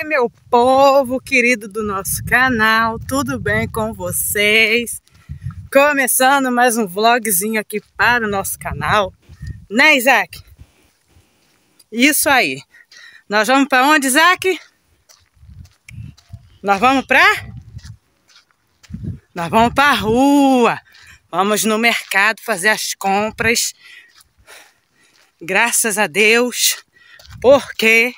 E meu povo querido do nosso canal, tudo bem com vocês? Começando mais um vlogzinho aqui para o nosso canal, né Isaac? Isso aí. Nós vamos para onde, Isaac? Nós vamos para? Nós vamos para a rua. Vamos no mercado fazer as compras. Graças a Deus, porque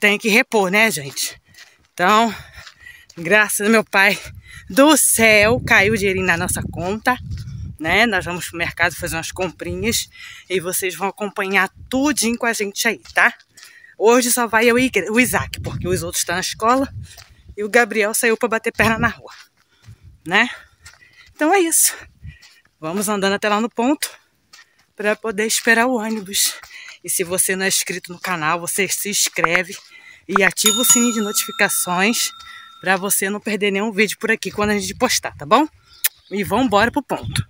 tem que repor, né, gente? Então, graças ao meu pai do céu, caiu o dinheirinho na nossa conta, né? Nós vamos pro mercado fazer umas comprinhas e vocês vão acompanhar tudinho com a gente aí, tá? Hoje só vai eu e o Isaac, porque os outros estão na escola e o Gabriel saiu para bater perna na rua, né? Então é isso. Vamos andando até lá no ponto para poder esperar o ônibus. E se você não é inscrito no canal, você se inscreve e ativa o sininho de notificações para você não perder nenhum vídeo por aqui quando a gente postar, tá bom? E vamos embora pro ponto.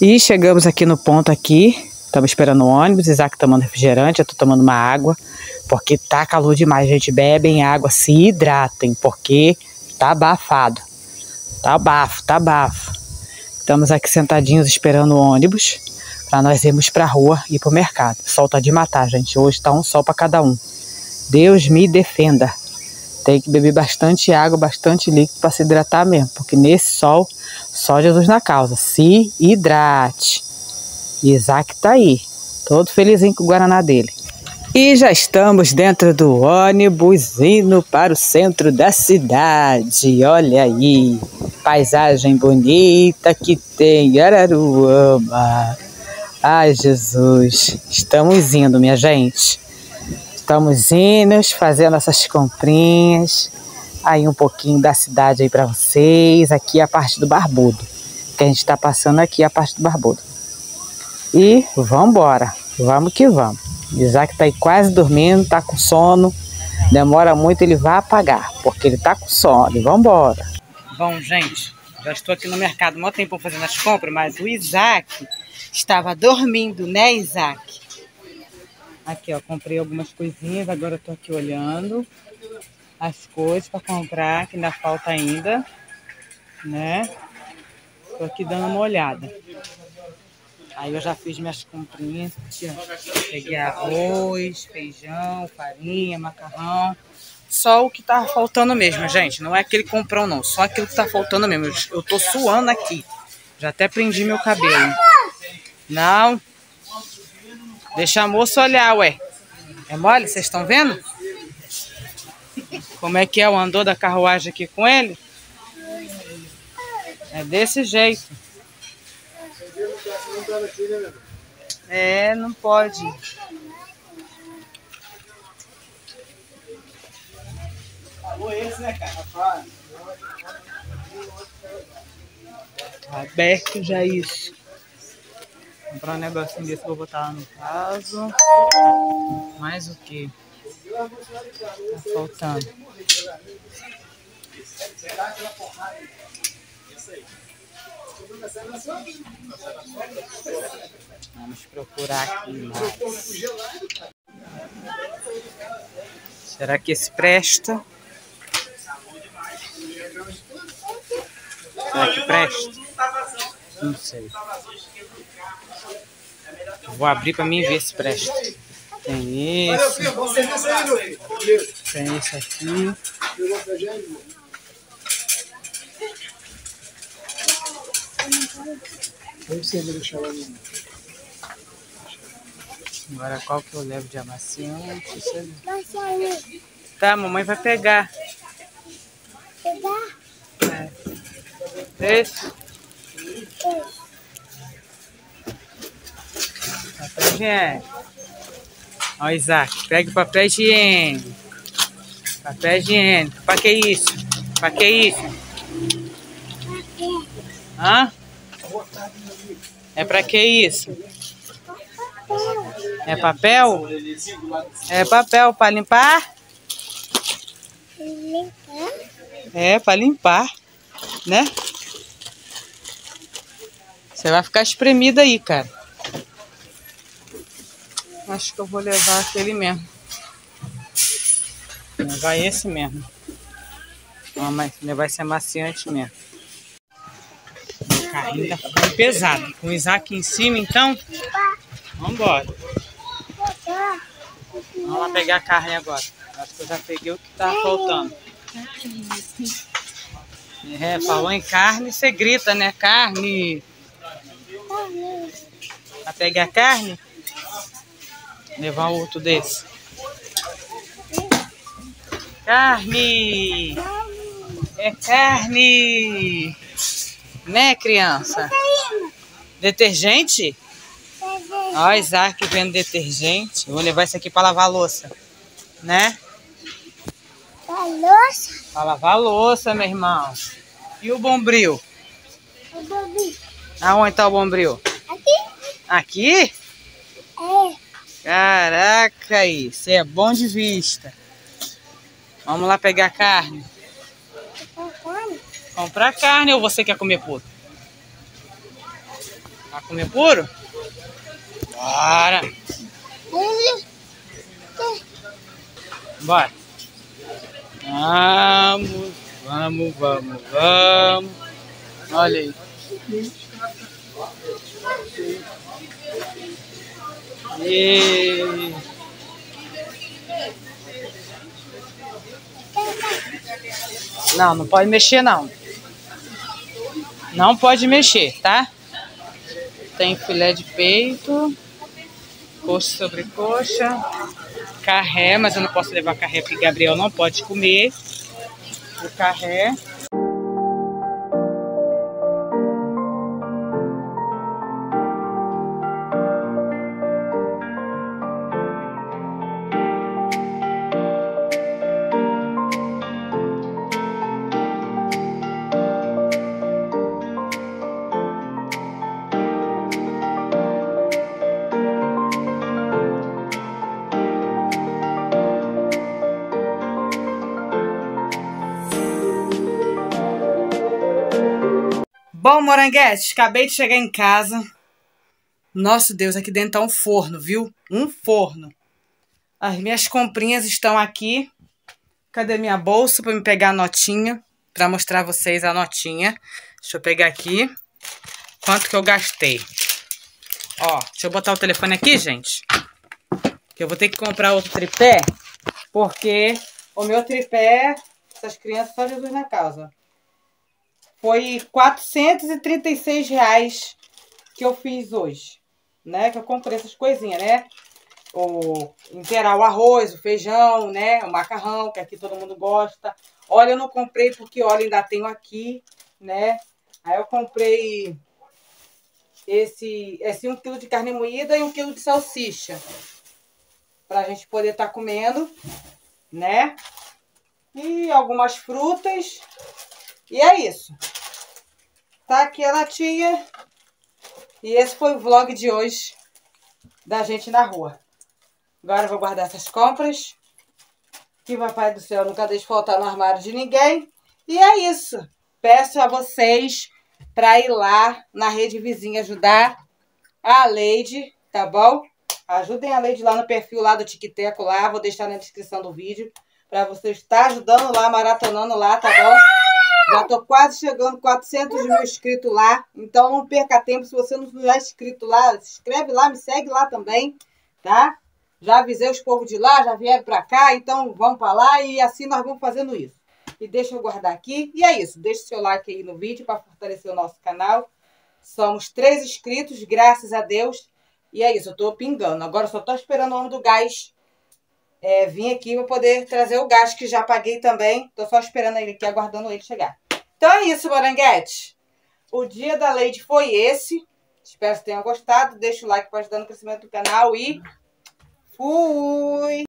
E chegamos aqui no ponto aqui, Estamos esperando o ônibus, Isaac tomando refrigerante, eu tô tomando uma água, porque tá calor demais, gente. Bebem água, se hidratem, porque tá abafado. Tá bafo, tá bafo. Estamos aqui sentadinhos esperando o ônibus para nós irmos pra rua e pro mercado. O sol tá de matar, gente. Hoje tá um sol para cada um. Deus me defenda. Tem que beber bastante água, bastante líquido para se hidratar mesmo, porque nesse sol, só Jesus na causa. Se hidrate. Isaac tá aí, todo felizinho com o Guaraná dele. E já estamos dentro do ônibus indo para o centro da cidade. Olha aí, paisagem bonita que tem Araruama. Ai, Jesus, estamos indo, minha gente. Estamos indo, fazendo essas comprinhas. Aí um pouquinho da cidade aí para vocês. Aqui é a parte do Barbudo. Que a gente está passando aqui é a parte do Barbudo. E vamos embora, vamos que vamos. Isaac tá aí quase dormindo, tá com sono. Demora muito, ele vai apagar, porque ele tá com sono. Vamos embora. Bom, gente, já estou aqui no mercado há tempo fazendo as compras, mas o Isaac estava dormindo, né, Isaac? Aqui, ó, comprei algumas coisinhas, agora estou aqui olhando as coisas para comprar, que ainda falta ainda, né? Estou aqui dando uma olhada. Aí eu já fiz minhas comprinhas. Peguei arroz, feijão, farinha, macarrão. Só o que tá faltando mesmo, gente. Não é aquele comprão, não. Só aquilo que tá faltando mesmo. Eu tô suando aqui. Já até prendi meu cabelo. Não. Deixa a moça olhar, ué. É mole? Vocês estão vendo? Como é que é o andor da carruagem aqui com ele? É desse jeito. É, não pode. Falou esse, né, cara? Aberto já isso. Comprar um negocinho desse, vou botar lá no caso. Mais o que? Tá faltando. Vamos procurar aqui mais. Será que esse presta? Será que presta? Não sei. Vou abrir para mim ver se presta. Tem esse. Tem esse aqui. Agora qual que eu levo de amaciante? Tá, mamãe vai pegar. Pegar? É. Esse? Papel higiênico. Ó, Isaac, pega o papel higiênico. Papel higiênico. Pra que isso? Pra que isso? Hã? É pra que isso? É papel? É papel para limpar? É, para limpar, né? Você vai ficar espremido aí, cara. Acho que eu vou levar aquele mesmo. Levar esse mesmo. vai ser maciante mesmo. Carrinho tá ficando pesado. Com o Isaac em cima, então. Vamos embora. Vamos lá pegar a carne agora. Acho que eu já peguei o que tá faltando. É, falou em carne, você grita, né? Carne. Vai pegar a carne? Levar outro desse. Carne! É carne! Né, criança? Detergente? Ó, Isaac vendo detergente. vou levar isso aqui para lavar a louça. Né? Lavar louça? Para lavar a louça, meu irmão. E o bombril? O bombril. Aonde tá o bombril? Aqui. Aqui? É. Caraca, isso é bom de vista. Vamos lá pegar carne. Comprar carne ou você quer comer puro? Vai comer puro? Bora! Bora! Vamos, vamos, vamos, vamos. Olha aí. E... Não, não pode mexer não. Não pode mexer, tá? Tem filé de peito, coxa sobre coxa, carré, mas eu não posso levar carré porque Gabriel não pode comer o carré. Bom, moranguete, acabei de chegar em casa. Nosso Deus, aqui dentro tá um forno, viu? Um forno. As minhas comprinhas estão aqui. Cadê minha bolsa para me pegar a notinha? Para mostrar a vocês a notinha. Deixa eu pegar aqui. Quanto que eu gastei. Ó, deixa eu botar o telefone aqui, gente. Que eu vou ter que comprar outro tripé. Porque o meu tripé, essas crianças só Jesus na causa. Foi 436 reais que eu fiz hoje, né? Que eu comprei essas coisinhas, né? O inteirar o arroz, o feijão, né? O macarrão, que aqui todo mundo gosta. Olha, eu não comprei porque, olha, ainda tenho aqui, né? Aí eu comprei esse, esse 1 kg de carne moída e 1 kg de salsicha. Pra gente poder estar tá comendo, né? E algumas frutas. E é isso. Tá aqui a latinha. E esse foi o vlog de hoje da gente na rua. Agora eu vou guardar essas compras. Que papai do céu nunca deixe faltar no armário de ninguém. E é isso. Peço a vocês para ir lá na rede vizinha ajudar a Leide, tá bom? Ajudem a Leide lá no perfil lá do TikTok lá. Vou deixar na descrição do vídeo. Para você estar ajudando lá, maratonando lá, tá bom? Já tô quase chegando 400 mil inscritos lá. Então não perca tempo. Se você não é inscrito lá, se inscreve lá, me segue lá também, tá? Já avisei os povos de lá, já vieram pra cá. Então vamos pra lá e assim nós vamos fazendo isso. E deixa eu guardar aqui. E é isso. Deixa o seu like aí no vídeo para fortalecer o nosso canal. Somos três inscritos, graças a Deus. E é isso, eu tô pingando. Agora só tô esperando o homem do gás é, vim aqui para poder trazer o gás que já paguei também. Tô só esperando ele aqui, aguardando ele chegar. Então é isso, Moranguete. O dia da Leide foi esse. Espero que tenham gostado. Deixa o like para ajudar no crescimento do canal e fui!